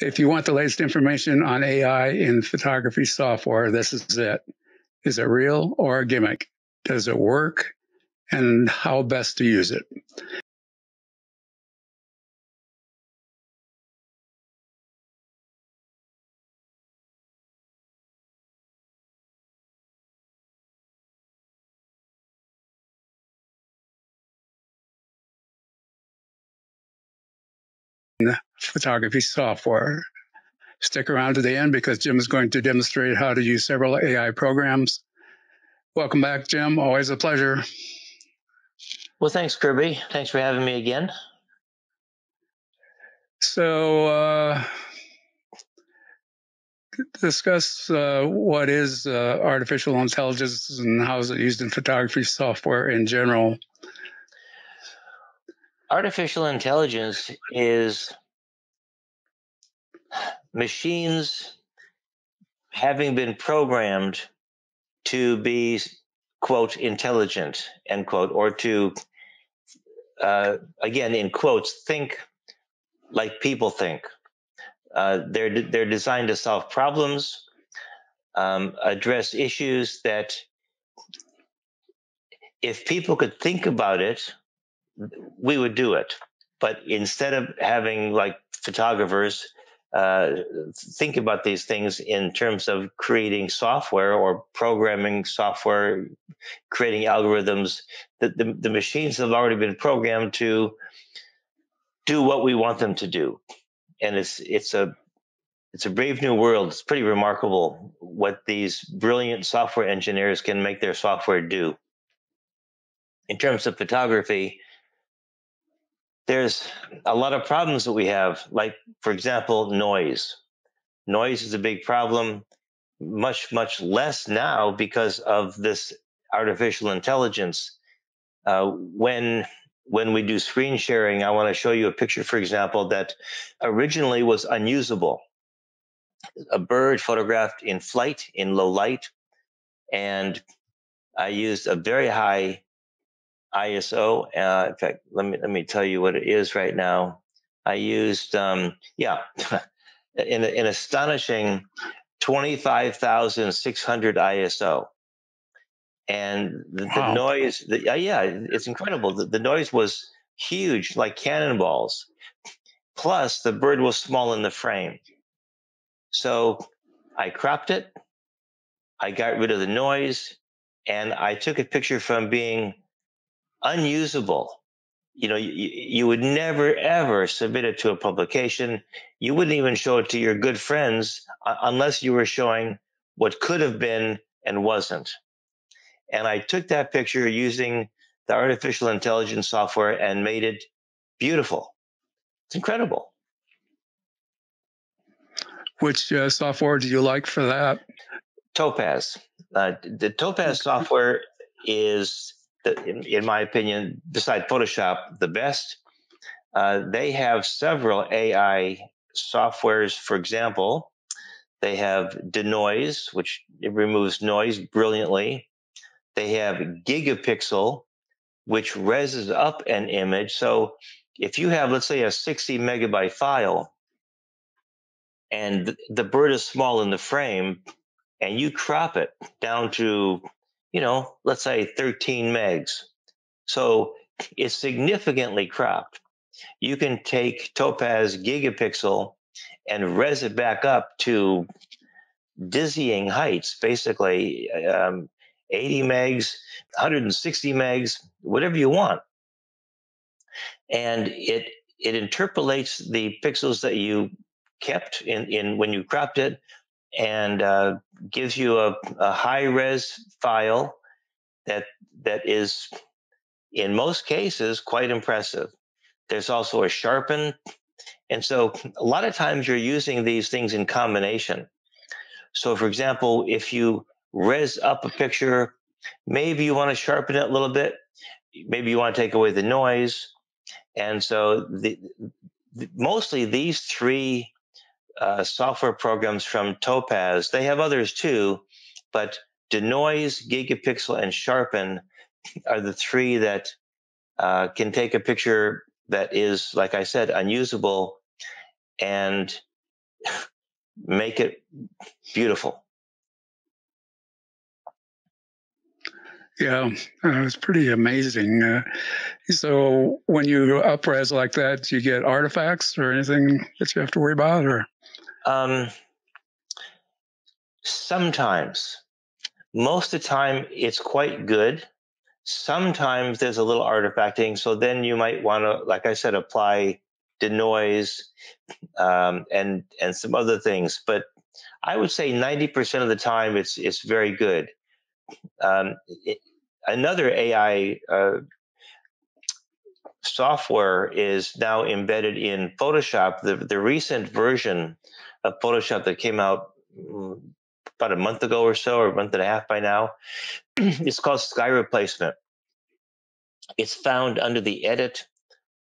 If you want the latest information on AI in photography software, this is it. Is it real or a gimmick? Does it work? And how best to use it? Photography software. Stick around to the end because Jim is going to demonstrate how to use several AI programs. Welcome back, Jim. Always a pleasure. Well, thanks, Kirby. Thanks for having me again. So, uh, discuss uh, what is uh, artificial intelligence and how is it used in photography software in general. Artificial intelligence is machines having been programmed to be quote intelligent end quote or to uh, again in quotes think like people think. Uh, they're they're designed to solve problems um, address issues that if people could think about it we would do it. But instead of having like photographers uh, think about these things in terms of creating software or programming software, creating algorithms. The, the, the machines have already been programmed to do what we want them to do, and it's it's a it's a brave new world. It's pretty remarkable what these brilliant software engineers can make their software do. In terms of photography, there's a lot of problems that we have, like, for example, noise. Noise is a big problem, much, much less now because of this artificial intelligence. Uh, when when we do screen sharing, I want to show you a picture, for example, that originally was unusable. A bird photographed in flight in low light, and I used a very high ISO. Uh, in fact, let me let me tell you what it is right now. I used um, yeah, in an astonishing twenty five thousand six hundred ISO, and the, wow. the noise. The, uh, yeah, it's incredible. The, the noise was huge, like cannonballs. Plus, the bird was small in the frame. So I cropped it. I got rid of the noise, and I took a picture from being unusable. You know, you, you would never ever submit it to a publication. You wouldn't even show it to your good friends uh, unless you were showing what could have been and wasn't. And I took that picture using the artificial intelligence software and made it beautiful. It's incredible. Which uh, software do you like for that? Topaz. Uh, the Topaz software is in, in my opinion, beside Photoshop, the best. Uh, they have several AI softwares. For example, they have Denoise, which removes noise brilliantly. They have Gigapixel, which reses up an image. So if you have, let's say, a 60 megabyte file, and the bird is small in the frame, and you crop it down to you know, let's say 13 megs. So it's significantly cropped. You can take Topaz Gigapixel and res it back up to dizzying heights, basically um, 80 megs, 160 megs, whatever you want. And it it interpolates the pixels that you kept in, in when you cropped it and uh, gives you a, a high res file that that is in most cases quite impressive. There's also a sharpen. And so a lot of times you're using these things in combination. So for example, if you res up a picture, maybe you want to sharpen it a little bit. Maybe you want to take away the noise. And so the, the mostly these three uh, software programs from Topaz. They have others too, but Denoise, Gigapixel, and Sharpen are the three that uh, can take a picture that is, like I said, unusable and make it beautiful. Yeah, uh, it's pretty amazing. Uh, so when you upres like that, do you get artifacts or anything that you have to worry about, or? Um, sometimes. Most of the time, it's quite good. Sometimes there's a little artifacting, so then you might want to, like I said, apply denoise um, and and some other things. But I would say 90% of the time, it's it's very good. Um, it, another AI uh, software is now embedded in Photoshop. The, the recent version of Photoshop that came out mm, about a month ago or so, or a month and a half by now, it's called Sky Replacement. It's found under the Edit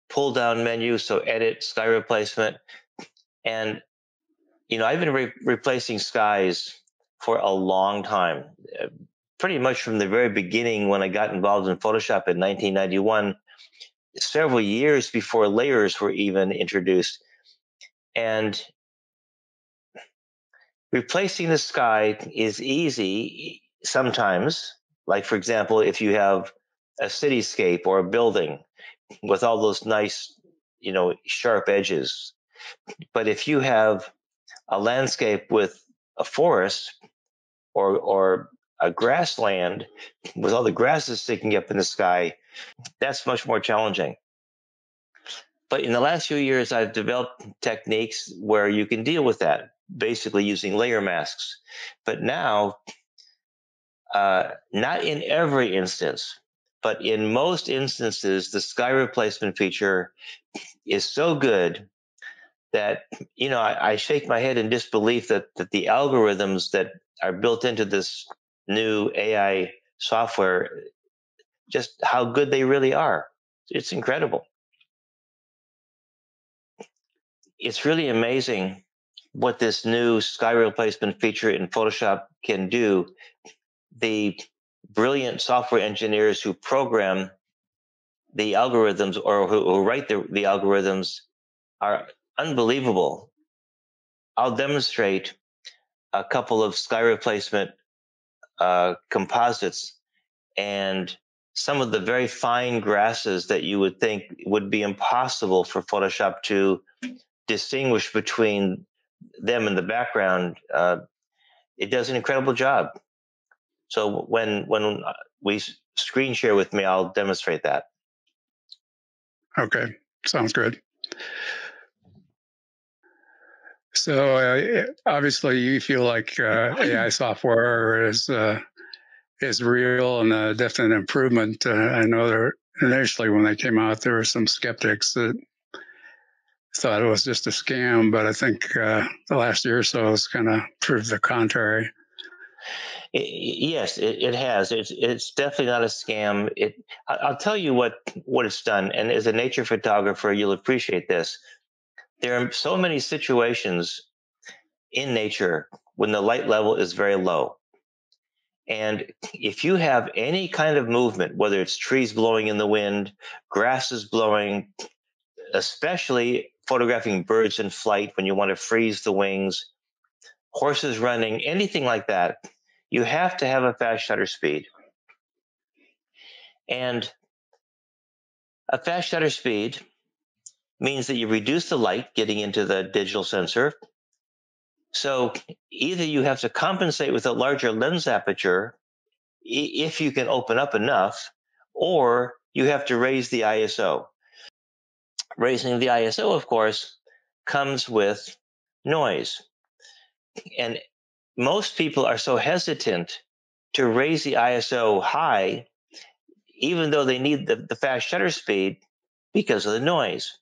pull down menu. So, Edit, Sky Replacement. And, you know, I've been re- replacing skies for a long time pretty much from the very beginning when I got involved in Photoshop in 1991, several years before layers were even introduced. And replacing the sky is easy sometimes. Like, for example, if you have a cityscape or a building with all those nice, you know, sharp edges. But if you have a landscape with a forest or, or a grassland with all the grasses sticking up in the sky, that's much more challenging. But in the last few years, I've developed techniques where you can deal with that, basically using layer masks. But now, uh, not in every instance, but in most instances, the sky replacement feature is so good that you know I, I shake my head in disbelief that that the algorithms that are built into this new AI software, just how good they really are. It's incredible. It's really amazing what this new sky replacement feature in Photoshop can do. The brilliant software engineers who program the algorithms or who, who write the, the algorithms are unbelievable. I'll demonstrate a couple of sky replacement uh, composites and some of the very fine grasses that you would think would be impossible for Photoshop to distinguish between them in the background. Uh, it does an incredible job. So when when we screen share with me, I'll demonstrate that. Okay, sounds good. So uh, obviously, you feel like uh, AI software is uh, is real and a definite improvement. Uh, I know there initially when they came out, there were some skeptics that thought it was just a scam, but I think uh, the last year or so has kind of proved the contrary. Yes, it, it, has. It's it's definitely not a scam. It. I'll tell you what what it's done. And as a nature photographer, you'll appreciate this there are so many situations in nature when the light level is very low. And if you have any kind of movement, whether it's trees blowing in the wind, grasses blowing, especially photographing birds in flight when you want to freeze the wings, horses running, anything like that, you have to have a fast shutter speed. And a fast shutter speed means that you reduce the light getting into the digital sensor. So either you have to compensate with a larger lens aperture if you can open up enough, or you have to raise the ISO. Raising the ISO, of course, comes with noise. And most people are so hesitant to raise the ISO high, even though they need the, the fast shutter speed because of the noise.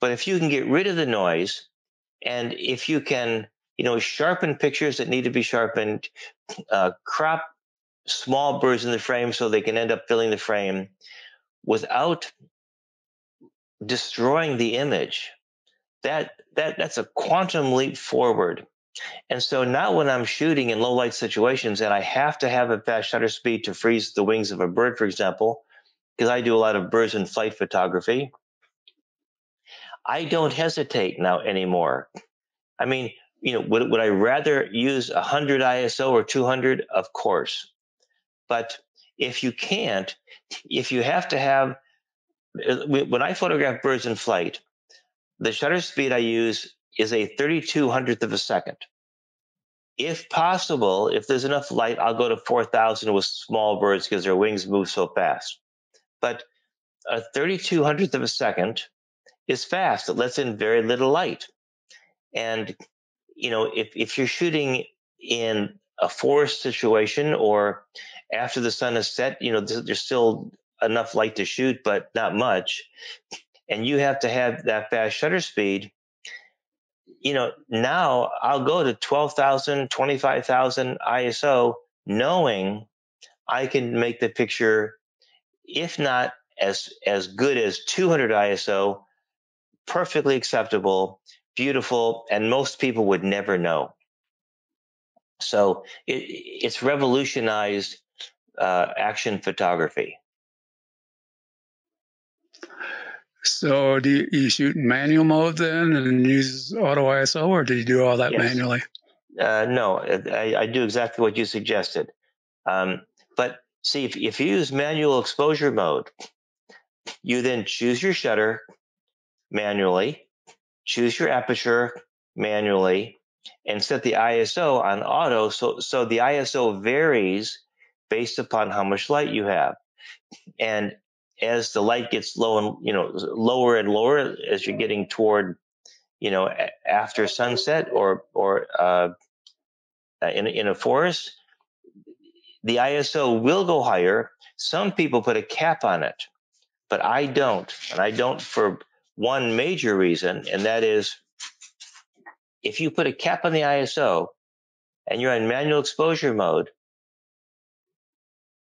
But if you can get rid of the noise and if you can, you know, sharpen pictures that need to be sharpened, uh, crop small birds in the frame so they can end up filling the frame without destroying the image, that that that's a quantum leap forward. And so now when I'm shooting in low light situations and I have to have a fast shutter speed to freeze the wings of a bird, for example, because I do a lot of birds in flight photography, I don't hesitate now anymore. I mean, you know, would, would I rather use 100 ISO or 200? Of course. But if you can't, if you have to have, when I photograph birds in flight, the shutter speed I use is a 32 hundredth of a second. If possible, if there's enough light, I'll go to 4,000 with small birds because their wings move so fast. But a 32 hundredth of a second is fast. It lets in very little light. And, you know, if, if you're shooting in a forest situation or after the sun has set, you know, there's still enough light to shoot, but not much. And you have to have that fast shutter speed. You know, now I'll go to 12,000, 25,000 ISO, knowing I can make the picture, if not as, as good as 200 ISO, perfectly acceptable, beautiful, and most people would never know. So it, it's revolutionized uh, action photography. So do you, you, shoot in manual mode then and use auto ISO, or do you do all that yes. manually? Uh, no, I, I, do exactly what you suggested. Um, but see, if, if you use manual exposure mode, you then choose your shutter manually, choose your aperture manually, and set the ISO on auto. So, so the ISO varies based upon how much light you have. And as the light gets low and, you know, lower and lower as you're getting toward, you know, after sunset or, or, uh, in, in a forest, the ISO will go higher. Some people put a cap on it, but I don't. And I don't for one major reason, and that is if you put a cap on the ISO and you're in manual exposure mode,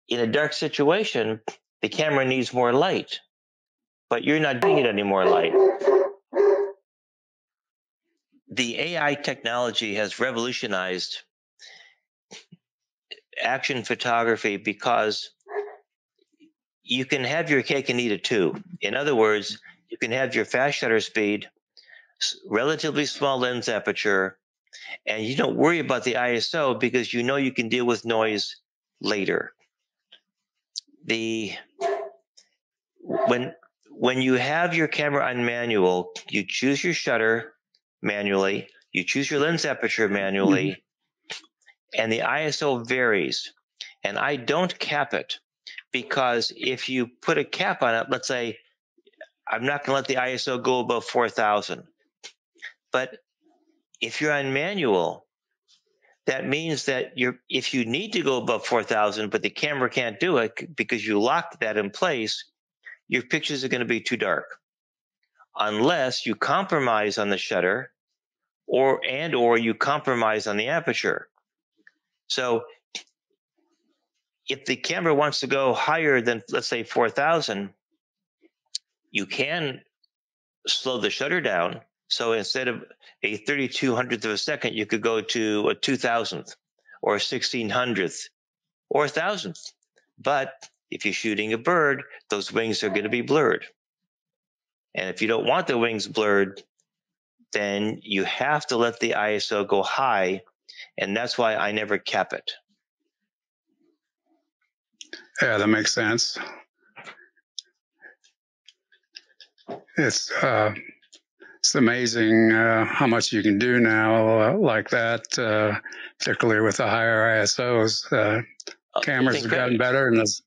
in a dark situation, the camera needs more light, but you're not giving it any more light. The AI technology has revolutionized action photography because you can have your cake and eat it too. In other words, you can have your fast shutter speed, relatively small lens aperture, and you don't worry about the ISO because you know you can deal with noise later the when when you have your camera on manual, you choose your shutter manually, you choose your lens aperture manually, mm-hmm. and the ISO varies. And I don't cap it because if you put a cap on it, let's say I'm not going to let the ISO go above 4000. But if you're on manual, that means that you're, if you need to go above 4000, but the camera can't do it because you locked that in place, your pictures are going to be too dark. Unless you compromise on the shutter or, and or you compromise on the aperture. So if the camera wants to go higher than, let's say 4000, you can slow the shutter down so instead of a 32 hundredth of a second, you could go to a 2000th or a 1600th or a thousandth. But if you're shooting a bird, those wings are going to be blurred. And if you don't want the wings blurred, then you have to let the ISO go high. And that's why I never cap it. Yeah, that makes sense. It's, uh, it's amazing uh, how much you can do now uh, like that, uh, particularly with the higher ISOs. Uh, cameras have gotten better, and the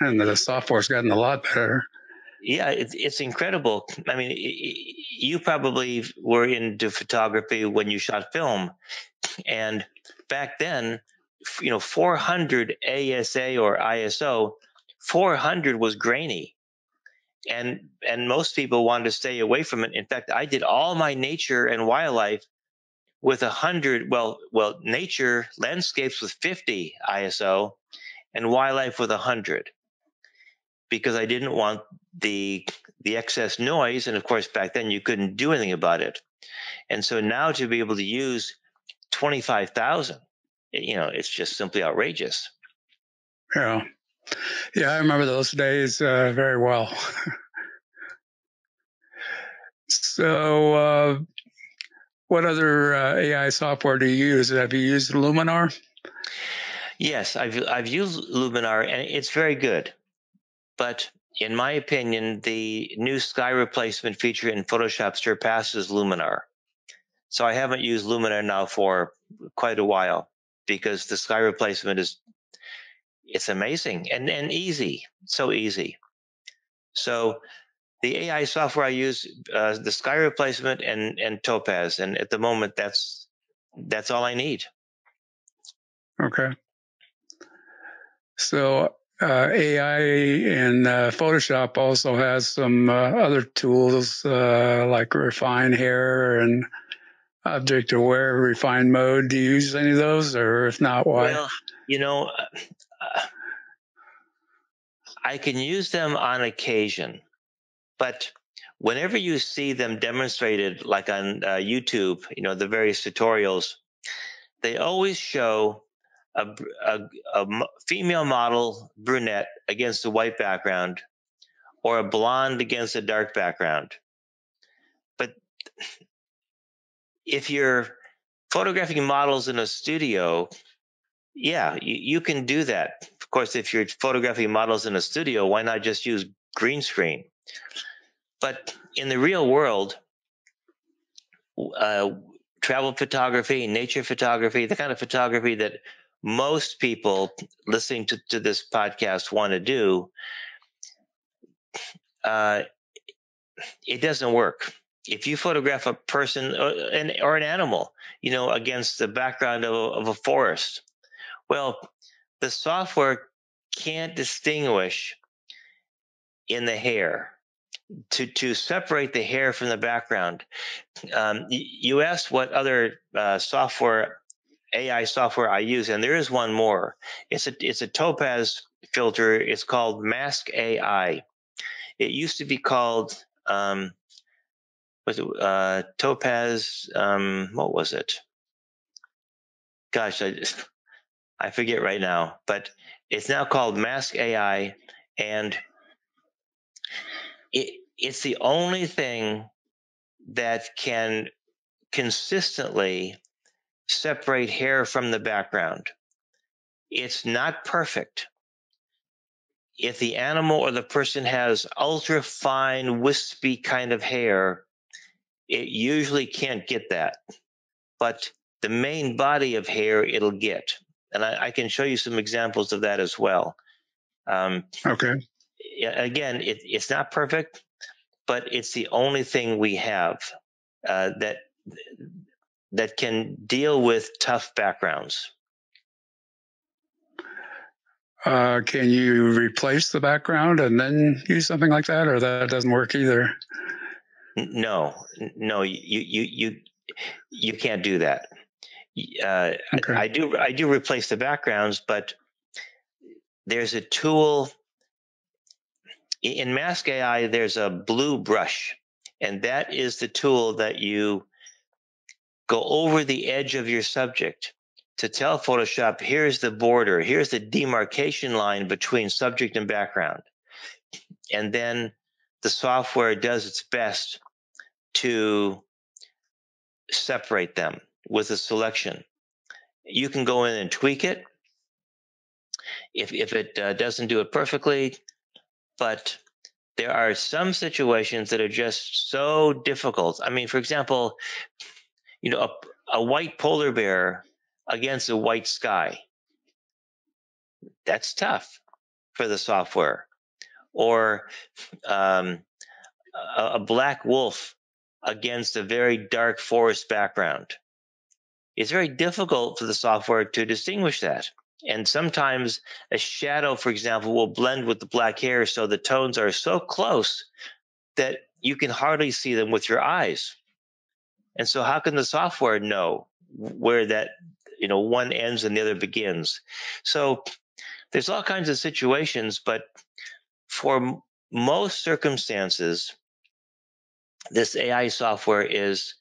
and the software's gotten a lot better. Yeah, it's it's incredible. I mean, you probably were into photography when you shot film, and back then, you know, 400 ASA or ISO, 400 was grainy and and most people wanted to stay away from it. In fact, I did all my nature and wildlife with a hundred. Well, well, nature landscapes with fifty ISO, and wildlife with a hundred, because I didn't want the the excess noise. And of course, back then you couldn't do anything about it. And so now to be able to use twenty five thousand, you know, it's just simply outrageous. Yeah. Yeah, I remember those days uh, very well. so, uh, what other uh, AI software do you use? Have you used Luminar? Yes, I've I've used Luminar and it's very good. But in my opinion, the new sky replacement feature in Photoshop surpasses Luminar. So I haven't used Luminar now for quite a while because the sky replacement is it's amazing and, and easy, so easy. So the AI software I use, uh, the sky replacement and and Topaz, and at the moment that's that's all I need. Okay. So uh, AI and uh, Photoshop also has some uh, other tools uh, like refine hair and object aware refine mode. Do you use any of those, or if not, why? Well, you know, uh, I can use them on occasion, but whenever you see them demonstrated, like on uh, YouTube, you know, the various tutorials, they always show a, a, a female model brunette against a white background or a blonde against a dark background. But if you're photographing models in a studio, yeah, you, you, can do that. Of course, if you're photographing models in a studio, why not just use green screen? But in the real world, uh, travel photography, nature photography, the kind of photography that most people listening to, to this podcast want to do, uh, it doesn't work. If you photograph a person or uh, an, or an animal, you know, against the background of a, of a forest, well, the software can't distinguish in the hair to to separate the hair from the background. Um, you asked what other uh, software AI software I use, and there is one more. It's a it's a Topaz filter. It's called Mask AI. It used to be called um, was it uh, Topaz? Um, what was it? Gosh, I just, I forget right now. But it's now called Mask AI, and it it's the only thing that can consistently separate hair from the background. It's not perfect. If the animal or the person has ultra fine, wispy kind of hair, it usually can't get that. But the main body of hair it'll get. And I, I can show you some examples of that as well. Um, okay. Again, it, it's not perfect, but it's the only thing we have uh, that that can deal with tough backgrounds. Uh, can you replace the background and then use something like that, or that doesn't work either? No, no, you you you you can't do that. Uh, okay. I, I do I do replace the backgrounds, but there's a tool in Mask AI. There's a blue brush, and that is the tool that you go over the edge of your subject to tell Photoshop, here's the border, here's the demarcation line between subject and background. And then the software does its best to separate them with a selection. You can go in and tweak it if, if it uh, doesn't do it perfectly, but there are some situations that are just so difficult. I mean, for example, you know, a, a white polar bear against a white sky. That's tough for the software. Or um, a, a black wolf against a very dark forest background. It's very difficult for the software to distinguish that. And sometimes a shadow, for example, will blend with the black hair so the tones are so close that you can hardly see them with your eyes. And so how can the software know where that, you know, one ends and the other begins? So there's all kinds of situations, but for most circumstances, this AI software is,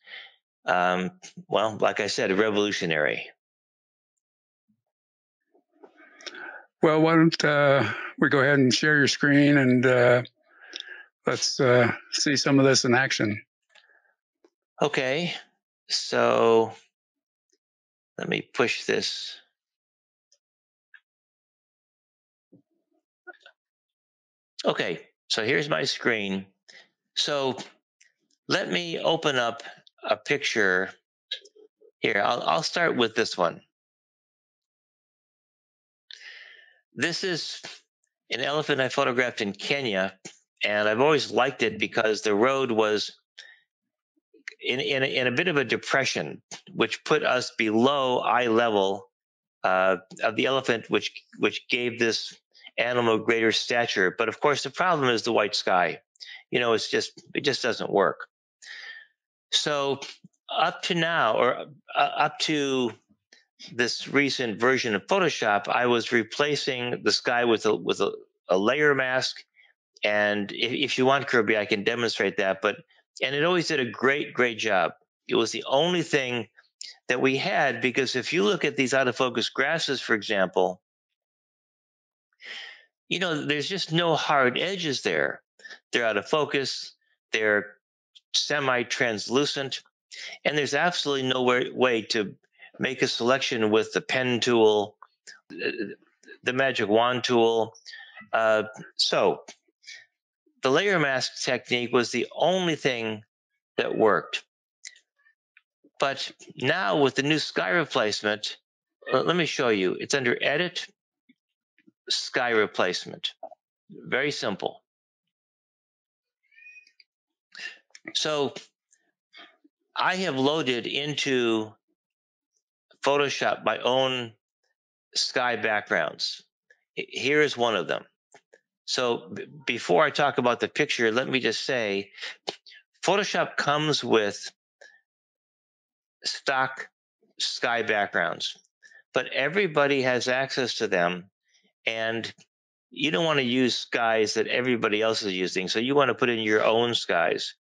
um, well, like I said, revolutionary. Well, why don't uh, we go ahead and share your screen and uh, let's uh, see some of this in action. Okay, So let me push this. Okay, so here's my screen. So let me open up a picture here. I'll, I'll start with this one. This is an elephant I photographed in Kenya, and I've always liked it because the road was in, in, in a bit of a depression, which put us below eye level uh, of the elephant, which which gave this animal greater stature. But of course, the problem is the white sky. You know, it's just it just doesn't work. So up to now, or uh, up to this recent version of Photoshop, I was replacing the sky with a with a, a layer mask. And if, if you want, Kirby, I can demonstrate that. But and it always did a great, great job. It was the only thing that we had because if you look at these out of focus grasses, for example, you know, there's just no hard edges there. They're out of focus, they're semi translucent, and there's absolutely no way, to make a selection with the pen tool, the magic wand tool. Uh, so the layer mask technique was the only thing that worked. But now with the new sky replacement, uh, let me show you. It's under Edit, Sky Replacement. Very simple. So I have loaded into Photoshop my own sky backgrounds. Here is one of them. So b- before I talk about the picture, let me just say Photoshop comes with stock sky backgrounds, but everybody has access to them. And you don't want to use skies that everybody else is using. So you want to put in your own skies.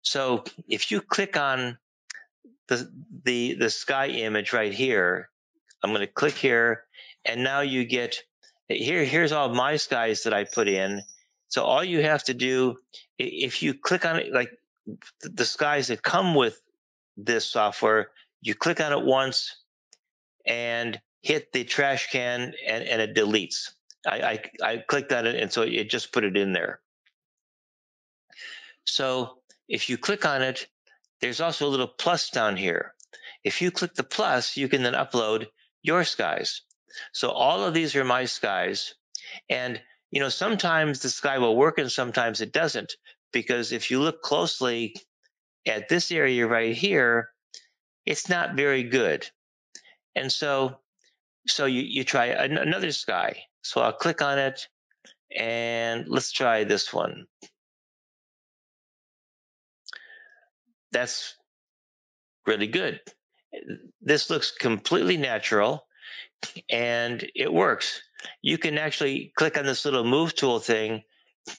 So if you click on the, the, the sky image right here, I'm going to click here and now you get here, here's all my skies that I put in. So all you have to do, if you click on it, like the skies that come with this software, you click on it once and hit the trash can and, and it deletes. I, I, I clicked on it and so it just put it in there. So if you click on it, there's also a little plus down here. If you click the plus, you can then upload your skies. So all of these are my skies. And, you know, sometimes the sky will work and sometimes it doesn't. Because if you look closely at this area right here, it's not very good. And so, so you, you try an, another sky. So I'll click on it and let's try this one. That's really good. This looks completely natural and it works. You can actually click on this little move tool thing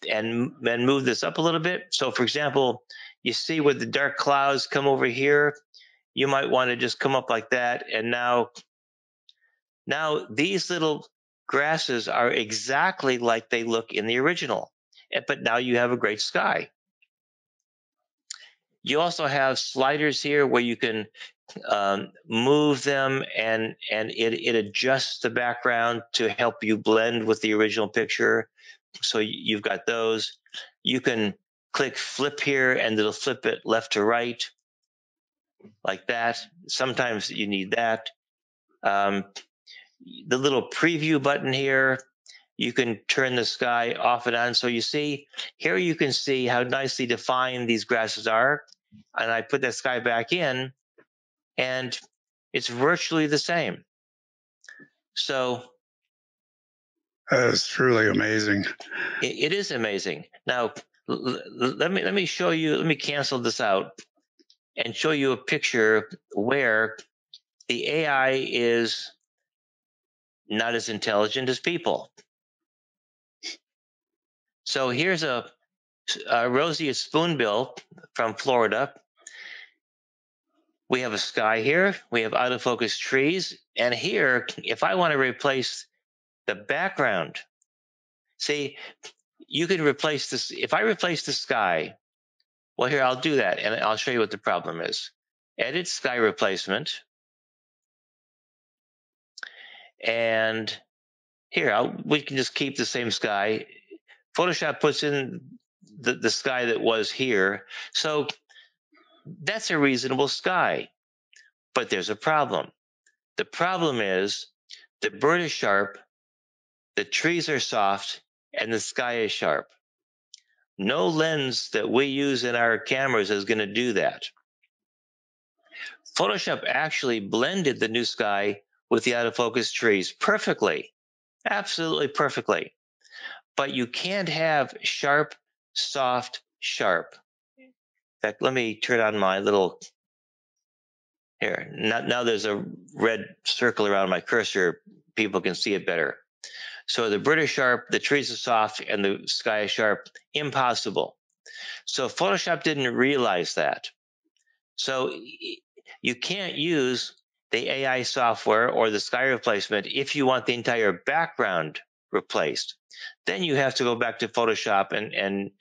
and then move this up a little bit. So, for example, you see where the dark clouds come over here, you might want to just come up like that. And now, now these little grasses are exactly like they look in the original, eh, but now you have a great sky. You also have sliders here where you can um, move them and and it, it adjusts the background to help you blend with the original picture. So you've got those. You can click flip here and it'll flip it left to right like that. Sometimes you need that. Um, the little preview button here, you can turn the sky off and on. So you see here you can see how nicely defined these grasses are. And I put that sky back in and it's virtually the same. So that is truly amazing. it, it is amazing. Now l- l- let me let me show you. Let me cancel this out and show you a picture where the AI is not as intelligent as people. So here's a, a roseate spoonbill from Florida we have a sky here. We have out of focus trees. And here, if I want to replace the background, see, you can replace this. If I replace the sky, well, here, I'll do that and I'll show you what the problem is. edit sky replacement, and here I'll, we can just keep the same sky. Photoshop puts in the, the sky that was here. So that's a reasonable sky. But there's a problem. The problem is the bird is sharp, the trees are soft, and the sky is sharp. No lens that we use in our cameras is going to do that. Photoshop actually blended the new sky with the out of focus trees perfectly, absolutely perfectly. But you can't have sharp, soft, sharp. Fact, let me turn on my little here. Now, now there's a red circle around my cursor. People can see it better. So the bird is sharp, the trees are soft, and the sky is sharp. Impossible. So Photoshop didn't realize that. So you can't use the AI software or the sky replacement if you want the entire background replaced. Then you have to go back to Photoshop and and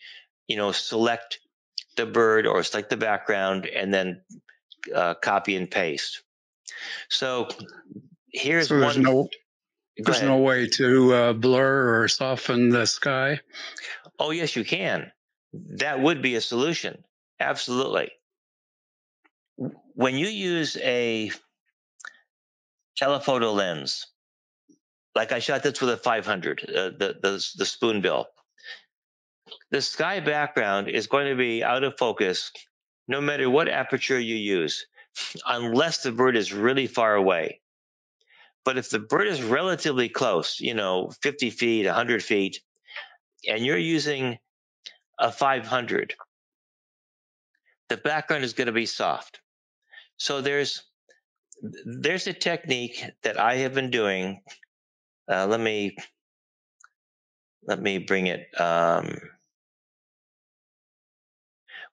you know select the bird or select the background and then uh, copy and paste. So here's so there's one. No, there's ahead. no way to uh, blur or soften the sky. Oh yes, you can. That would be a solution. Absolutely. When you use a telephoto lens, like I shot this with a 500, uh, the, the the spoonbill. The sky background is going to be out of focus no matter what aperture you use, unless the bird is really far away. But if the bird is relatively close, you know, 50 feet, 100 feet, and you're using a 500, the background is going to be soft. So there's there's a technique that I have been doing. Uh, let me let me bring it. Um,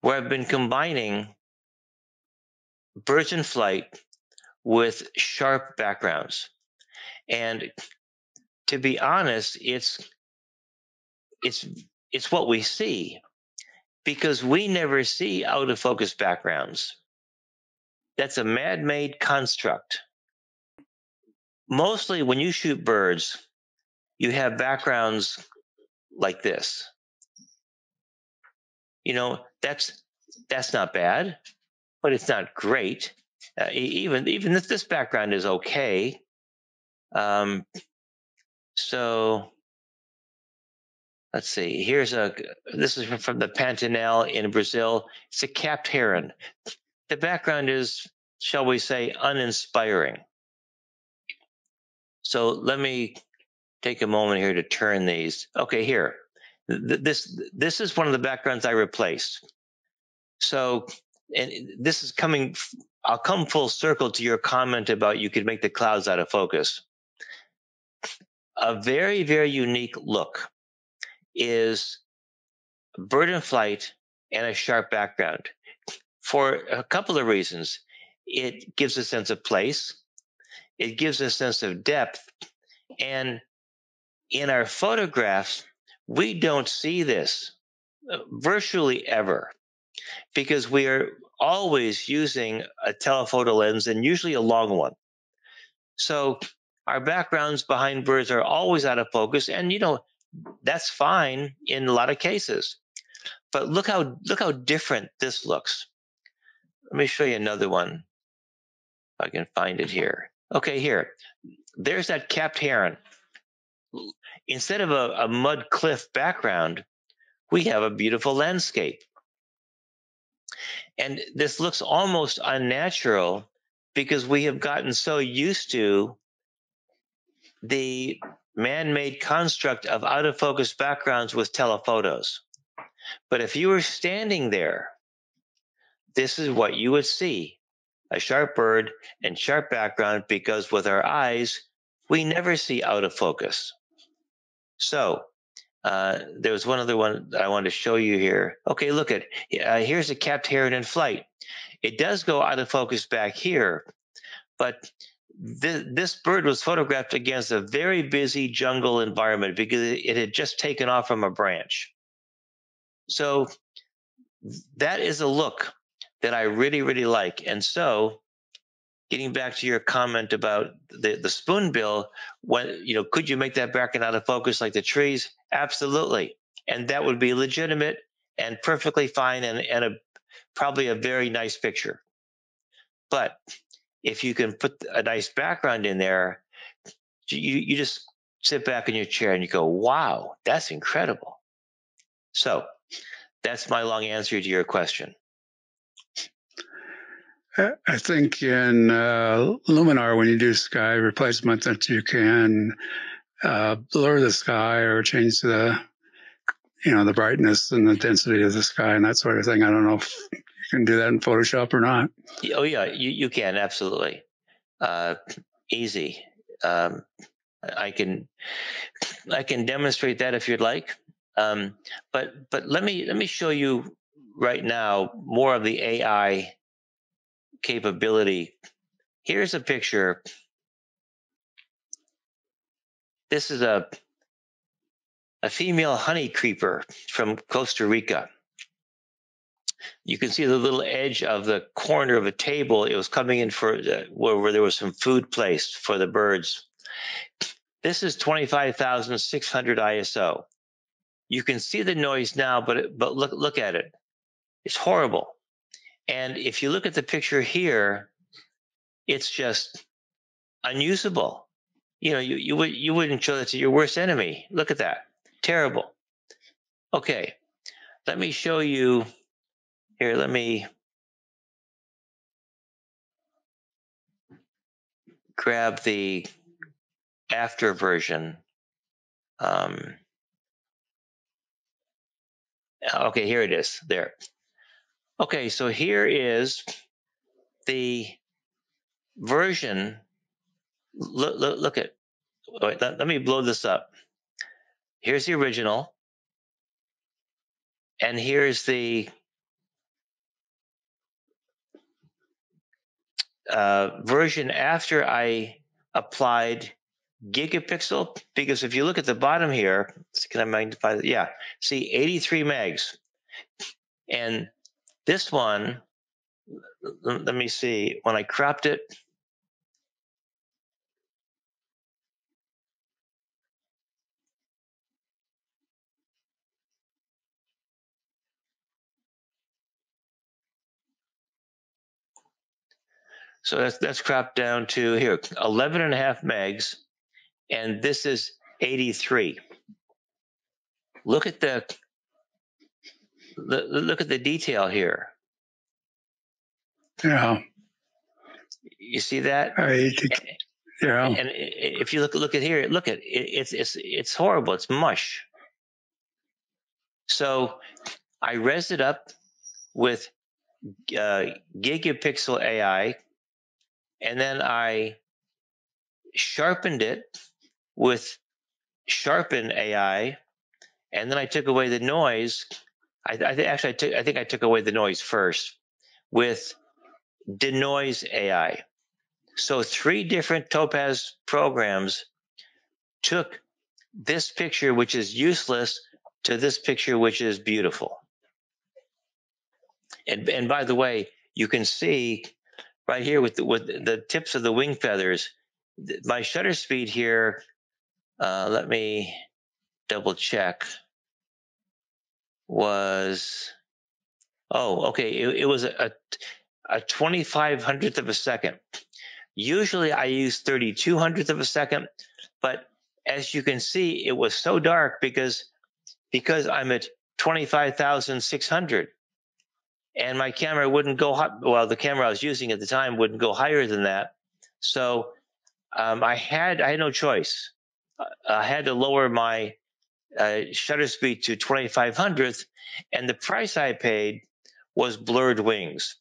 where I've been combining birds in flight with sharp backgrounds. And to be honest, it's it's it's what we see because we never see out of focus backgrounds. That's a man-made construct. Mostly when you shoot birds, you have backgrounds like this. You know, that's that's not bad, but it's not great. Uh, even even if this background is okay. Um, so let's see. Here's a this is from the Pantanal in Brazil. It's a capped heron. The background is, shall we say, uninspiring. So let me take a moment here to turn these. Okay, here. This this is one of the backgrounds I replaced. So, and this is coming. I'll come full circle to your comment about you could make the clouds out of focus. A very very unique look is bird in flight and a sharp background for a couple of reasons. It gives a sense of place. It gives a sense of depth, and in our photographs, we don't see this uh, virtually ever because we are always using a telephoto lens and usually a long one. So our backgrounds behind birds are always out of focus and you know that's fine in a lot of cases. But look how look how different this looks. Let me show you another one. If I can find it here. Okay, here. There's that capped heron instead of a, a mud cliff background, we have a beautiful landscape. And this looks almost unnatural because we have gotten so used to the man made construct of out of focus backgrounds with telephotos. But if you were standing there, this is what you would see a sharp bird and sharp background because with our eyes, we never see out of focus. So uh, there was one other one that I wanted to show you here. Okay, look at uh, here's a capped heron in flight. It does go out of focus back here, but th- this bird was photographed against a very busy jungle environment because it had just taken off from a branch. So that is a look that I really, really like. And so, getting back to your comment about the, the spoonbill, when you know, could you make that bracket out of focus like the trees? Absolutely. And that would be legitimate and perfectly fine and, and a probably a very nice picture. But if you can put a nice background in there, you, you just sit back in your chair and you go, wow, that's incredible. So that's my long answer to your question. I think in uh, Luminar, when you do sky replacement, that you can uh, blur the sky or change the, you know, the brightness and the density of the sky and that sort of thing. I don't know if you can do that in Photoshop or not. Oh yeah, you, you can absolutely. Uh, easy. Um, I can I can demonstrate that if you'd like. Um, but but let me let me show you right now more of the AI capability. Here's a picture. This is a a female honey creeper from Costa Rica. You can see the little edge of the corner of a table. It was coming in for uh, where, where there was some food placed for the birds. This is 25,600 ISO. You can see the noise now, but but look look at it. It's horrible. And if you look at the picture here, it's just unusable. You know, you you would you wouldn't show that to your worst enemy. Look at that. Terrible. Okay. Let me show you here, let me grab the after version. Um, okay, here it is. There. Okay, so here is the version. Look, look, look at. Wait, let, let me blow this up. Here's the original, and here's the uh, version after I applied gigapixel because if you look at the bottom here, can I magnify? Yeah, see 83 megs. And this one, let me see, when I cropped it, So that's that's cropped down to here 11 and a half megs and this is 83. Look at the look at the detail here. Yeah. You see that? I, yeah. And if you look look at here, look at it, it's it's it's horrible. It's mush. So I res it up with uh, gigapixel AI, and then I sharpened it with sharpen AI, and then I took away the noise. I, I th- actually I, think I took away the noise first with denoise AI. So three different Topaz programs took this picture, which is useless, to this picture, which is beautiful. And, and by the way, you can see right here with the, with the tips of the wing feathers, my shutter speed here uh, let me double check. Was oh okay, it, it was a a twenty five hundredth of a second. Usually I use thirty two hundredth of a second, but as you can see, it was so dark because because I'm at twenty five thousand six hundred, and my camera wouldn't go hot. Well, the camera I was using at the time wouldn't go higher than that, so um, I had I had no choice. I had to lower my uh, shutter speed to 2500th, and the price I paid was blurred wings.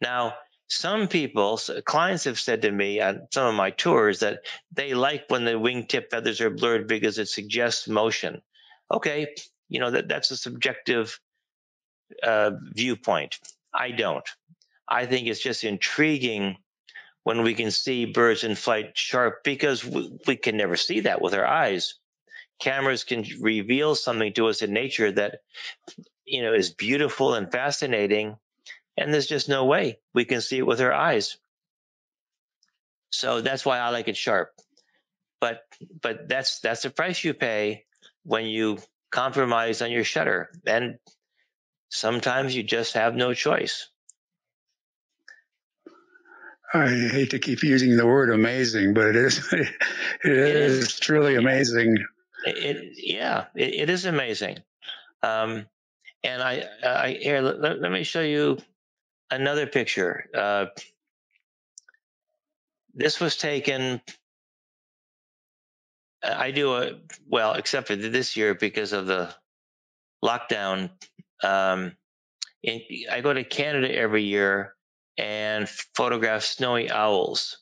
Now, some people, clients have said to me on some of my tours that they like when the wingtip feathers are blurred because it suggests motion. Okay, you know that that's a subjective uh, viewpoint. I don't. I think it's just intriguing when we can see birds in flight sharp because we, we can never see that with our eyes. Cameras can reveal something to us in nature that, you know, is beautiful and fascinating. and there's just no way we can see it with our eyes. So that's why I like it sharp. But but that's that's the price you pay when you compromise on your shutter. And sometimes you just have no choice. I hate to keep using the word amazing, but it is it, is truly amazing. It, yeah, it, it is amazing. Um, and I, I here let, let, me show you another picture. Uh, this was taken. I do a well, except for this year because of the lockdown. Um, in, I go to Canada every year and photograph snowy owls,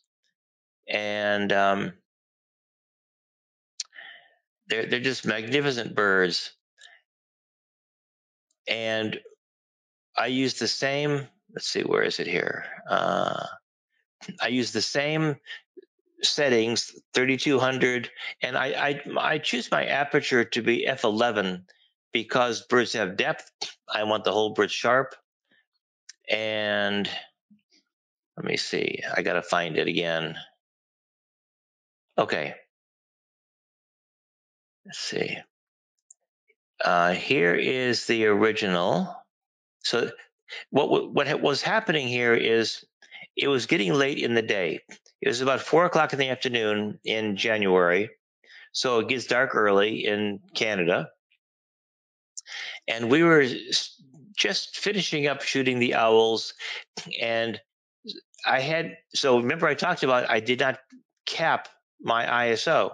and um, they're they're just magnificent birds. And I use the same. Let's see, where is it here? Uh, I use the same settings, 3200, and I, I I choose my aperture to be f11 because birds have depth. I want the whole bird sharp, and let me see. I got to find it again. Okay. Let's see. Uh, here is the original. So what what was happening here is it was getting late in the day. It was about four o'clock in the afternoon in January, so it gets dark early in Canada, and we were just finishing up shooting the owls, and I had so remember I talked about I did not cap my ISO.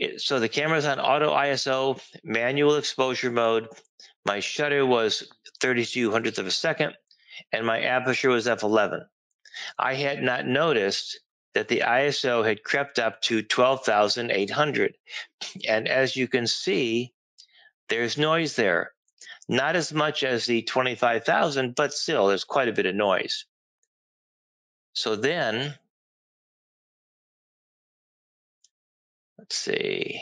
It, so the camera's on auto ISO, manual exposure mode. My shutter was 32 hundredths of a second, and my aperture was f11. I had not noticed that the ISO had crept up to 12,800. And as you can see, there's noise there. Not as much as the 25,000, but still, there's quite a bit of noise. So then, let's see.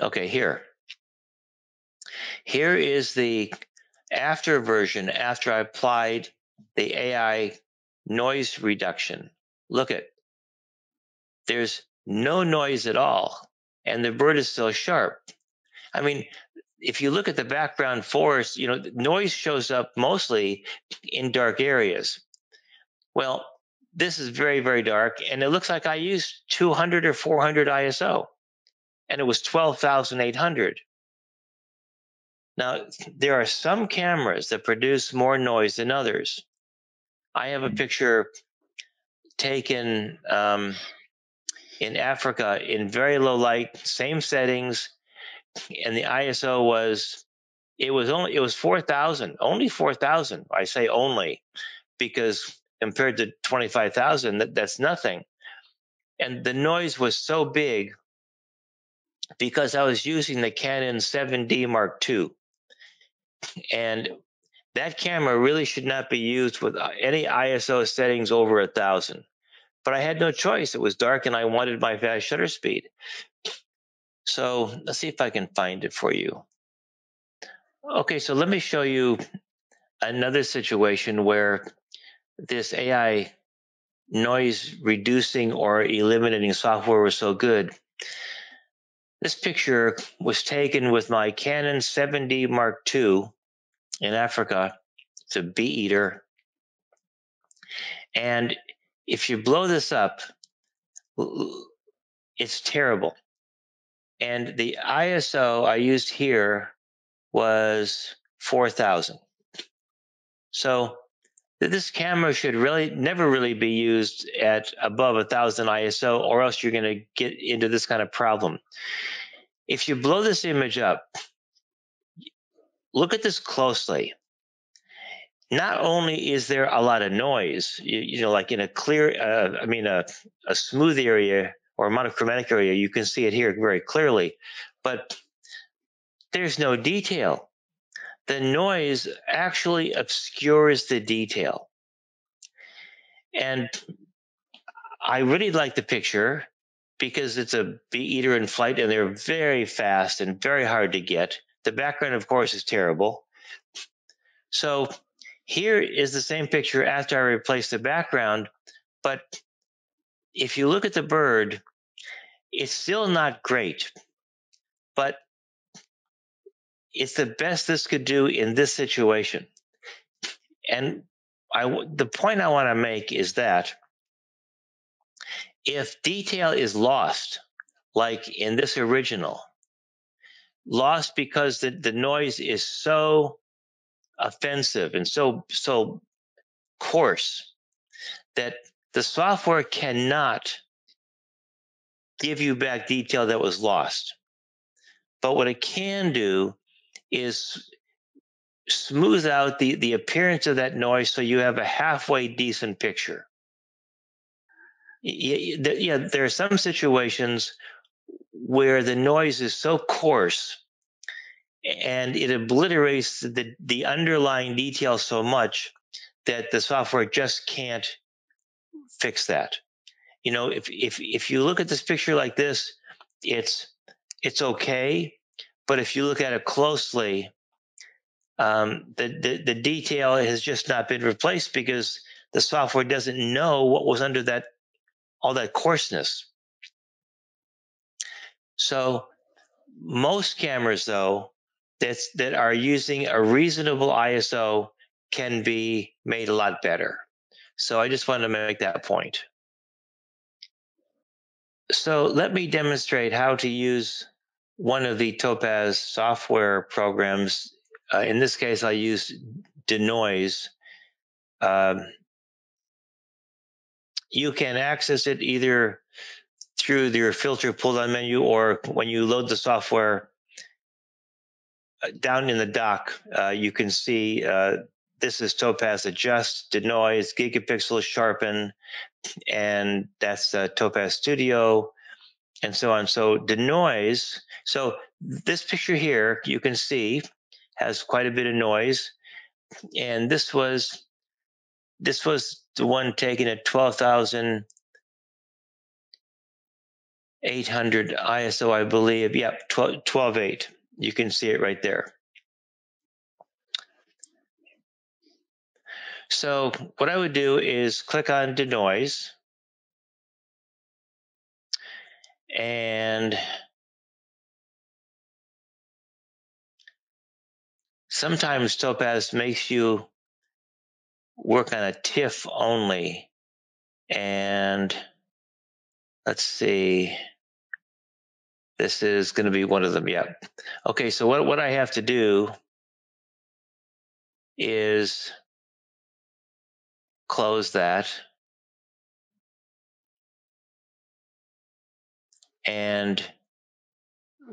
Okay, here. Here is the after version after I applied the AI noise reduction. Look at there's no noise at all and the bird is still sharp. I mean, if you look at the background forest, you know, noise shows up mostly in dark areas. Well, this is very, very dark, and it looks like I used 200 or 400 ISO, and it was 12,800. Now, there are some cameras that produce more noise than others. I have a picture taken um, in Africa in very low light, same settings, and the ISO was it was only it was 4000 only 4000 i say only because compared to 25000 that, that's nothing and the noise was so big because i was using the canon 7d mark ii and that camera really should not be used with uh, any iso settings over a thousand but I had no choice. It was dark and I wanted my fast shutter speed. So let's see if I can find it for you. Okay, so let me show you another situation where this AI noise reducing or eliminating software was so good. This picture was taken with my Canon 7D Mark II in Africa. It's a bee eater. And if you blow this up, it's terrible. And the ISO I used here was 4000. So this camera should really never really be used at above a thousand ISO, or else you're going to get into this kind of problem. If you blow this image up, look at this closely not only is there a lot of noise, you, you know, like in a clear, uh, I mean, a, a smooth area or a monochromatic area, you can see it here very clearly, but there's no detail. The noise actually obscures the detail. And I really like the picture, because it's a bee eater in flight and they're very fast and very hard to get. The background, of course, is terrible. So here is the same picture after I replaced the background, but if you look at the bird, it's still not great, but it's the best this could do in this situation. And I, the point I want to make is that if detail is lost, like in this original, lost because the, the noise is so offensive and so so coarse that the software cannot give you back detail that was lost. But what it can do is smooth out the, the appearance of that noise so you have a halfway decent picture. Yeah, there are some situations where the noise is so coarse and it obliterates the, the underlying detail so much that the software just can't fix that. You know, if if if you look at this picture like this, it's it's okay, but if you look at it closely, um, the, the the detail has just not been replaced because the software doesn't know what was under that all that coarseness. So most cameras, though, that's that are using a reasonable ISO can be made a lot better. So I just wanted to make that point. So let me demonstrate how to use one of the Topaz software programs. Uh, in this case, I use Denoise. Um, you can access it either through your filter pull down menu or when you load the software uh, down in the dock, uh, you can see uh, this is Topaz Adjust, Denoise, Gigapixel, Sharpen, and that's uh, Topaz Studio, and so on. So Denoise, so this picture here, you can see, has quite a bit of noise, and this was this was the one taken at 12,800 ISO, I believe. Yep, 12, 12.8. You can see it right there. So what I would do is click on denoise and sometimes Topaz makes you work on a TIFF only. And let's see. This is going to be one of them. Yeah. Okay. So what, what I have to do is close that. And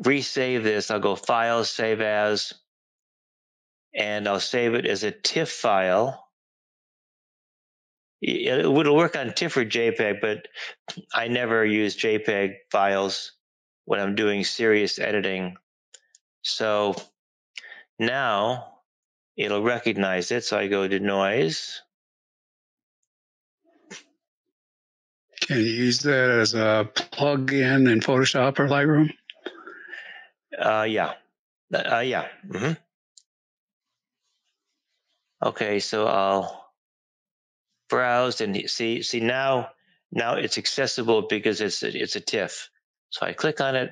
resave this. I'll go File, Save As, and I'll save it as a TIFF file. It would work on TIFF or JPEG, but I never use JPEG files when I'm doing serious editing. So now it'll recognize it. So I go to noise. Can you use that as a plug-in in Photoshop or Lightroom? Uh, yeah. Uh, yeah. Mm-hmm. Okay, so I'll browse and see see now now it's accessible because it's a, it's a TIFF. So I click on it,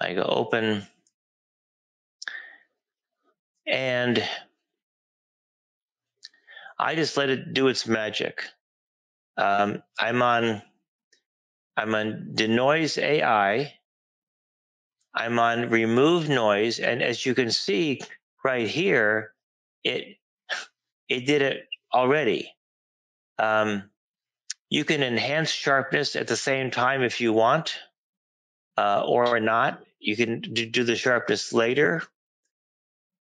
I go open, and I just let it do its magic. Um, I'm on I'm on Denoise AI. I'm on remove noise, and as you can see right here, it it did it already. Um, you can enhance sharpness at the same time if you want, uh, or not. You can do the sharpness later.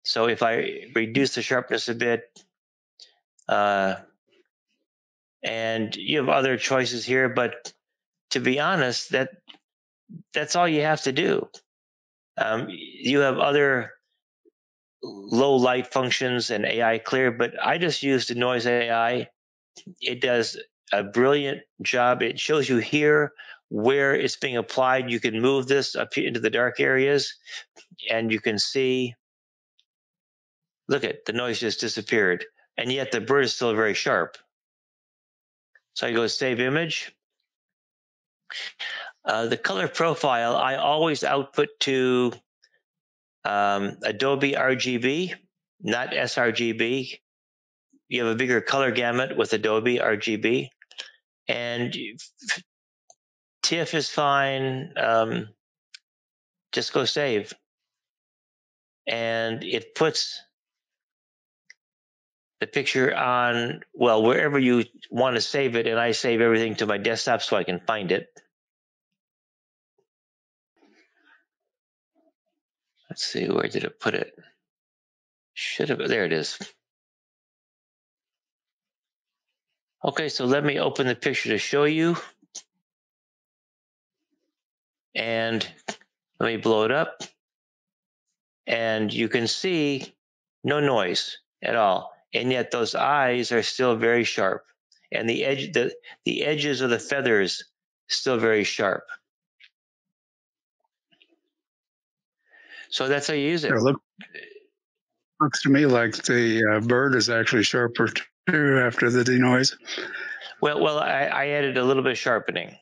So if I reduce the sharpness a bit, uh, and you have other choices here, but to be honest, that that's all you have to do. Um, you have other low light functions and AI clear, but I just use noise AI. It does a brilliant job. It shows you here where it's being applied. You can move this up into the dark areas and you can see, look at the noise just disappeared. And yet the bird is still very sharp. So I go save image. Uh, the color profile, I always output to um, Adobe RGB, not sRGB. You have a bigger color gamut with Adobe RGB. And TIFF is fine. Um, just go save. And it puts the picture on, well, wherever you want to save it. And I save everything to my desktop so I can find it. Let's see, where did it put it? Should have, there it is. Okay, so let me open the picture to show you. And let me blow it up. And you can see no noise at all. And yet those eyes are still very sharp. And the edge the, the edges of the feathers still very sharp. So that's how you use it. it look, looks to me like the uh, bird is actually sharper too after the denoise. Well, well, I, I added a little bit of sharpening.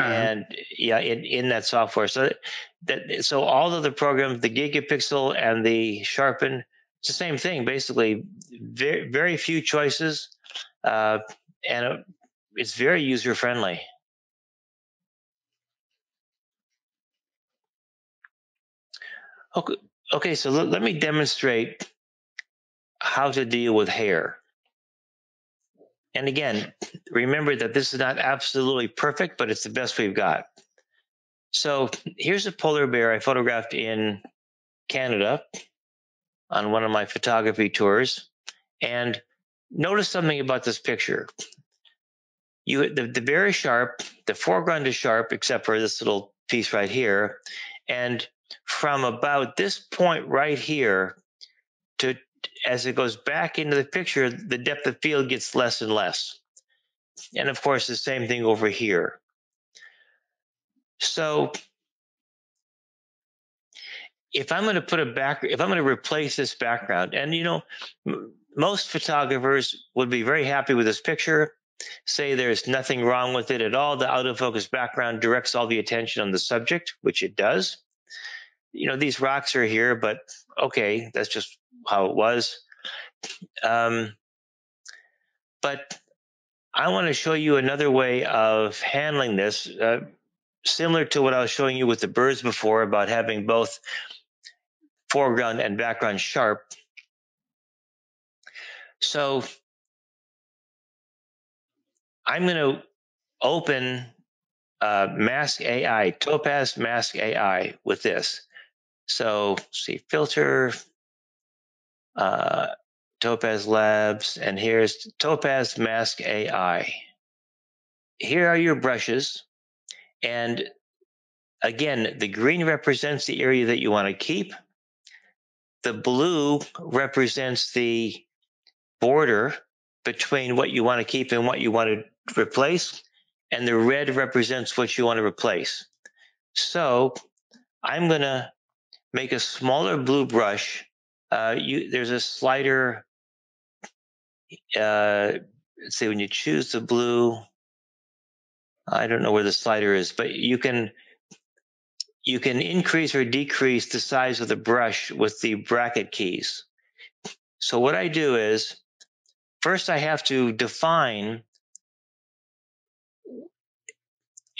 Uh-huh. and yeah in, in that software so that so all of the programs the gigapixel and the sharpen it's the same thing basically. Very very few choices uh, and it's very user friendly okay okay so let me demonstrate how to deal with hair. And again, remember that this is not absolutely perfect, but it's the best we've got. So here's a polar bear I photographed in Canada on one of my photography tours. And notice something about this picture. You the, the bear is sharp, the foreground is sharp, except for this little piece right here. And from about this point right here to as it goes back into the picture, the depth of field gets less and less. And of course, the same thing over here. So if I'm going to put a back, if I'm going to replace this background, and you know, m- most photographers would be very happy with this picture, say there's nothing wrong with it at all. The out of focus background directs all the attention on the subject, which it does. You know, these rocks are here, but okay, that's just how it was. Um, but I want to show you another way of handling this, uh, similar to what I was showing you with the birds before about having both foreground and background sharp. So I'm going to open uh, Mask AI, Topaz Mask AI with this. So see filter, uh, Topaz Labs, and here's Topaz Mask AI. Here are your brushes. And again, the green represents the area that you want to keep. The blue represents the border between what you want to keep and what you want to replace. And the red represents what you want to replace. So I'm going to make a smaller blue brush uh, you there's a slider. Uh, say when you choose the blue, I don't know where the slider is, but you can you can increase or decrease the size of the brush with the bracket keys. So what I do is first I have to define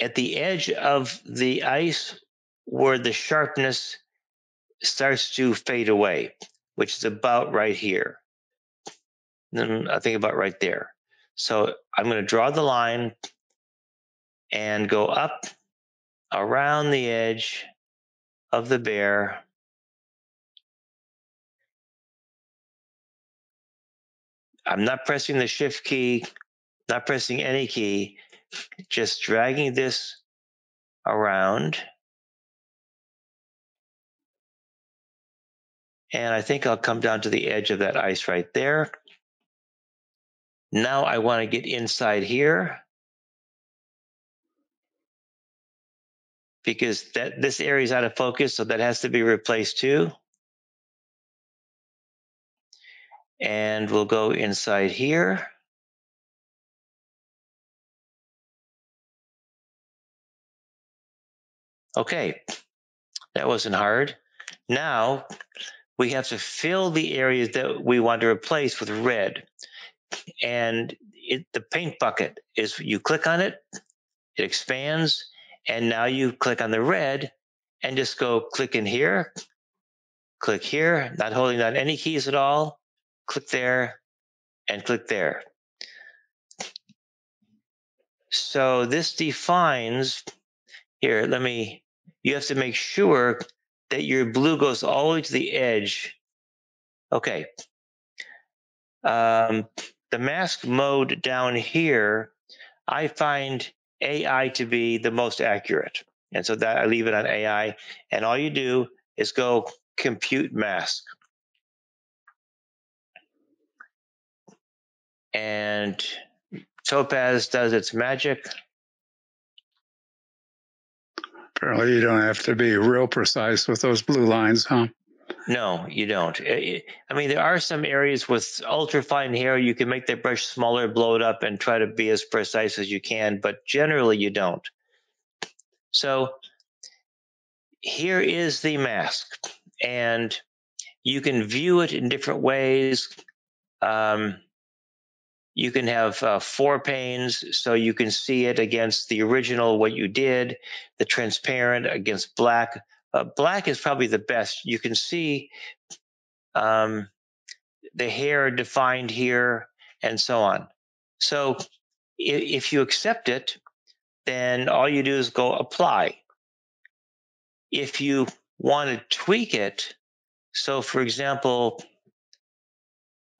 at the edge of the ice where the sharpness starts to fade away which is about right here. Then I think about right there. So I'm going to draw the line and go up around the edge of the bear. I'm not pressing the shift key, not pressing any key, just dragging this around. And I think I'll come down to the edge of that ice right there. Now I want to get inside here. Because that this area is out of focus, so that has to be replaced too. And we'll go inside here. Okay, that wasn't hard. Now we have to fill the areas that we want to replace with red. And it, the paint bucket is you click on it, it expands, and now you click on the red and just go click in here, click here, not holding down any keys at all, click there, and click there. So this defines, here, let me, you have to make sure that your blue goes all the way to the edge. Okay. Um, the mask mode down here, I find AI to be the most accurate. And so that I leave it on AI. And all you do is go compute mask. And Topaz does its magic. Apparently, you don't have to be real precise with those blue lines, huh? No, you don't. I mean, there are some areas with ultra fine hair. You can make the brush smaller, blow it up, and try to be as precise as you can, but generally you don't. So here is the mask, and you can view it in different ways. Um, you can have uh, four panes, so you can see it against the original, what you did, the transparent against black. Uh, black is probably the best. You can see um, the hair defined here and so on. So if, if you accept it, then all you do is go apply. If you want to tweak it, so for example,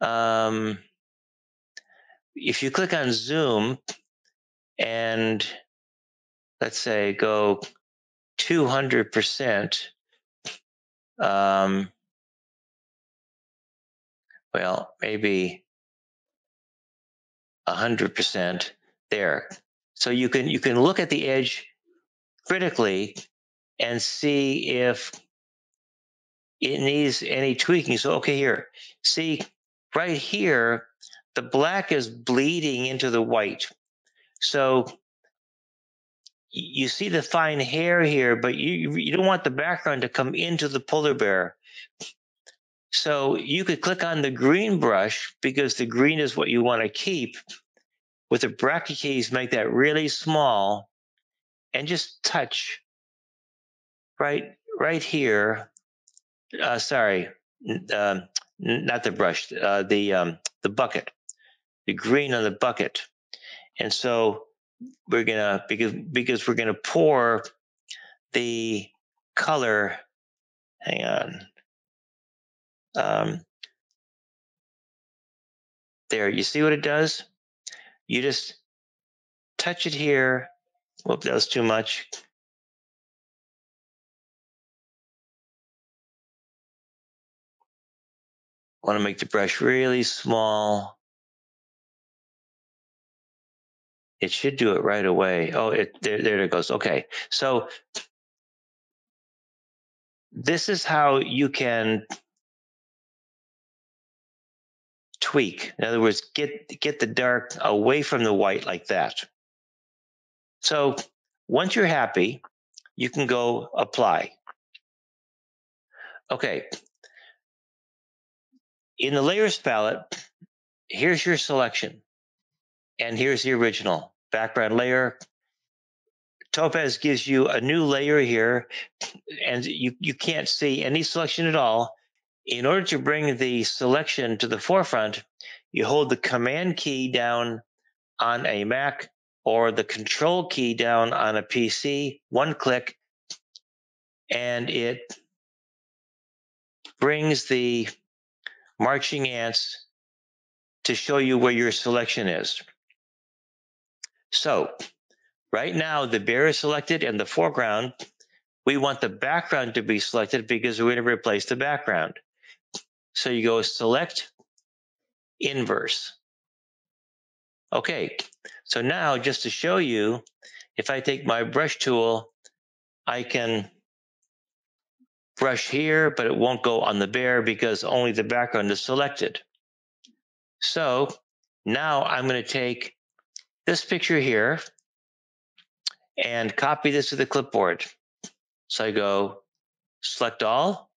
um, if you click on zoom and let's say go 200%, um, well, maybe 100% there. So you can you can look at the edge critically and see if it needs any tweaking. So okay, here, see right here, the black is bleeding into the white. So you see the fine hair here, but you, you don't want the background to come into the polar bear. So you could click on the green brush because the green is what you want to keep. With the bracket keys, make that really small and just touch right right here. Uh, sorry, uh, not the brush, uh, the um, the bucket the green on the bucket. And so we're gonna because because we're gonna pour the color. Hang on. Um, there, you see what it does? You just touch it here. Whoop, that was too much. Want to make the brush really small. It should do it right away. Oh, it there, there it goes. Okay. So this is how you can tweak. In other words, get get the dark away from the white like that. So once you're happy, you can go apply. Okay. In the layers palette, here's your selection. And here's the original background layer. Topaz gives you a new layer here, and you, you can't see any selection at all. In order to bring the selection to the forefront, you hold the Command key down on a Mac or the Control key down on a PC, one click, and it brings the marching ants to show you where your selection is. So right now the bear is selected in the foreground. We want the background to be selected because we're going to replace the background. So you go select inverse. Okay, so now just to show you, if I take my brush tool I can brush here, but it won't go on the bear because only the background is selected. So now I'm going to take this picture here and copy this to the clipboard. So I go select all,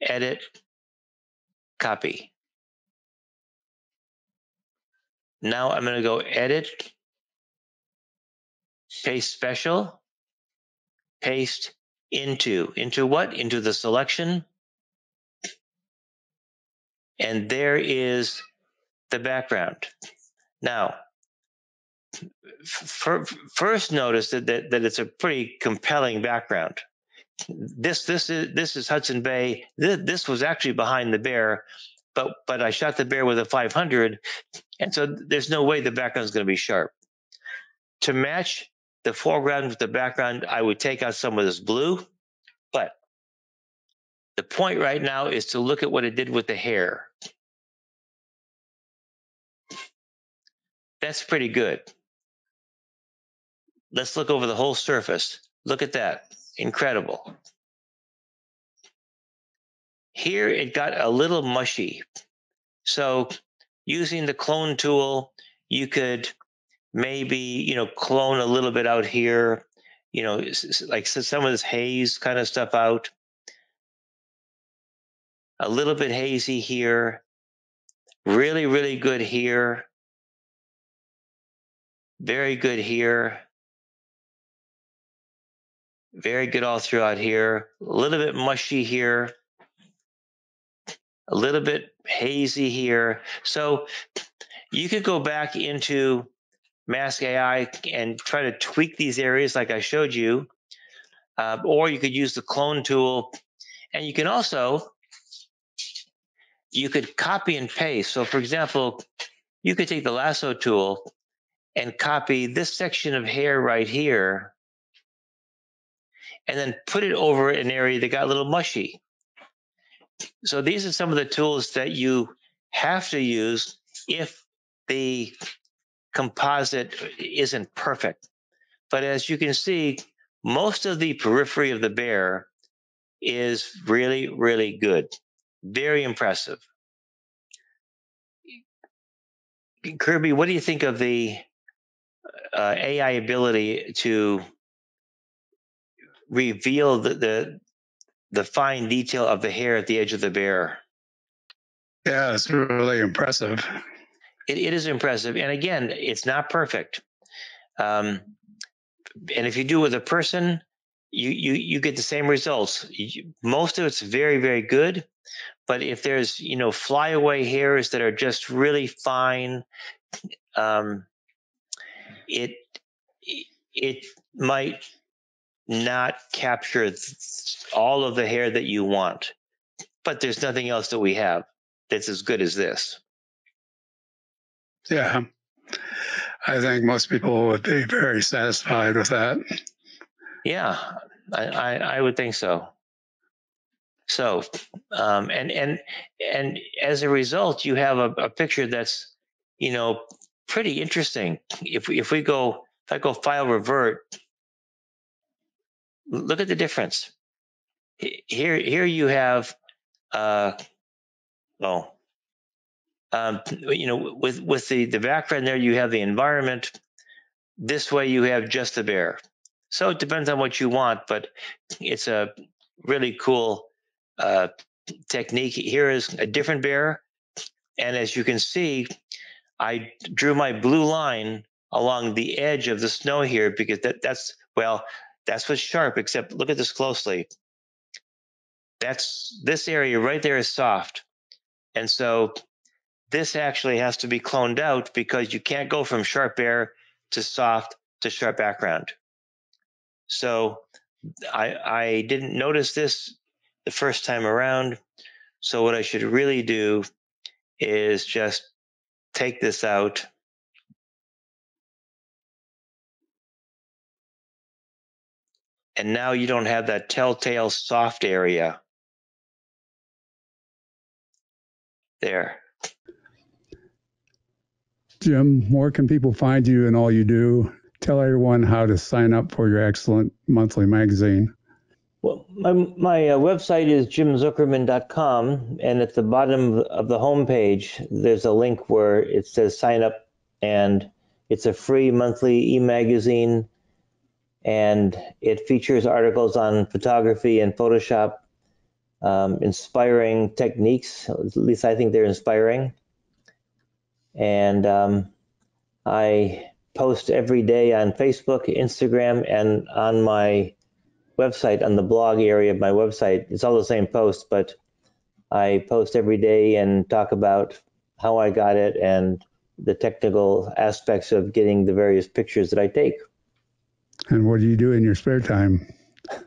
edit, copy. Now I'm going to go edit, paste special, paste into. Into what? Into the selection. And there is the background. Now, first notice that, that, that it's a pretty compelling background. This this is this is Hudson Bay. This, this was actually behind the bear, but but I shot the bear with a 500, and so there's no way the background is going to be sharp. To match the foreground with the background, I would take out some of this blue, but the point right now is to look at what it did with the hair. That's pretty good. Let's look over the whole surface. Look at that. Incredible. Here it got a little mushy. So using the clone tool, you could maybe, you know, clone a little bit out here, you know, like some of this haze kind of stuff out. A little bit hazy here. Really, really good here. Very good here. Very good all throughout here. A little bit mushy here. A little bit hazy here. So you could go back into Mask AI and try to tweak these areas like I showed you. Uh, or you could use the clone tool. And you can also, you could copy and paste. So for example, you could take the lasso tool and copy this section of hair right here and then put it over an area that got a little mushy. So these are some of the tools that you have to use if the composite isn't perfect. But as you can see, most of the periphery of the bear is really, really good. Very impressive. Kirby, what do you think of the uh, AI ability to reveal the, the the fine detail of the hair at the edge of the bear. Yeah, it's really impressive. It, it is impressive, and again, it's not perfect. Um, and if you do it with a person, you you you get the same results. You, most of it's very very good, but if there's you know flyaway hairs that are just really fine, um, it it might not capture all of the hair that you want. But there's nothing else that we have that's as good as this. Yeah. I think most people would be very satisfied with that. Yeah, I, I, I would think so. So, um, and and and as a result, you have a, a picture that's you know pretty interesting. If if we go if I go file revert look at the difference. Here, here you have, uh, oh, um, you know, with with the the background there, you have the environment. This way, you have just the bear. So it depends on what you want, but it's a really cool uh, technique. Here is a different bear, and as you can see, I drew my blue line along the edge of the snow here because that, that's well that's what's sharp, except look at this closely. That's this area right there is soft. And so this actually has to be cloned out because you can't go from sharp air to soft to sharp background. So I, I didn't notice this the first time around. So what I should really do is just take this out and now you don't have that telltale soft area there. Jim, where can people find you and all you do? tell everyone how to sign up for your excellent monthly magazine. Well, my, my uh, website is jimzuckerman.com, and at the bottom of the homepage, there's a link where it says sign up, and it's a free monthly e magazine, and it features articles on photography and Photoshop, um, inspiring techniques. At least I think they're inspiring. And um, I post every day on Facebook, Instagram, and on my website, on the blog area of my website. It's all the same post, but I post every day and talk about how I got it and the technical aspects of getting the various pictures that I take. And what do you do in your spare time?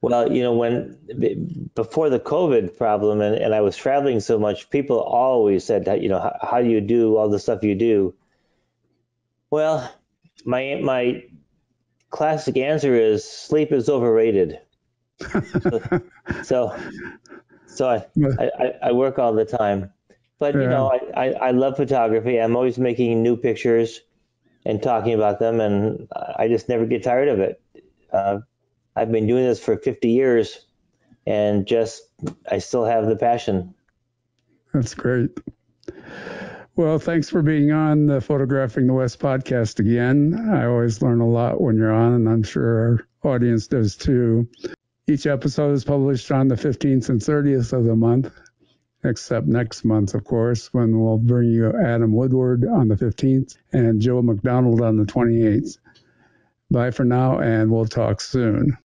well, you know, when before the COVID problem and, and I was traveling so much, people always said that, you know, how, how do you do all the stuff you do? Well, my my classic answer is sleep is overrated. so, so I, I, I work all the time, but you know, I, I, I love photography. I'm always making new pictures and talking about them, and I just never get tired of it. Uh, I've been doing this for 50 years, and just I still have the passion. That's great. Well, thanks for being on the Photographing the West podcast again. I always learn a lot when you're on, and I'm sure our audience does too. Each episode is published on the 15th and 30th of the month, except next month, of course, when we'll bring you Adam Woodward on the 15th and Joe McDonald on the 28th. Bye for now, and we'll talk soon.